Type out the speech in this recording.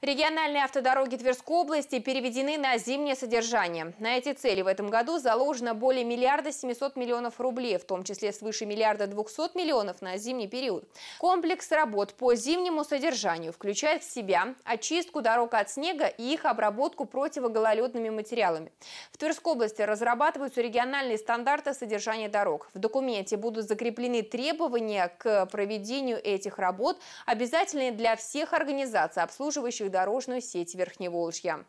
Региональные автодороги Тверской области переведены на зимнее содержание. На эти цели в этом году заложено более миллиарда 700 миллионов рублей, в том числе свыше миллиарда 200 миллионов на зимний период. Комплекс работ по зимнему содержанию включает в себя очистку дорог от снега и их обработку противогололедными материалами. В Тверской области разрабатываются региональные стандарты содержания дорог. В документе будут закреплены требования к проведению этих работ, обязательные для всех организаций, обслуживающих дорожную сеть Верхневолжья.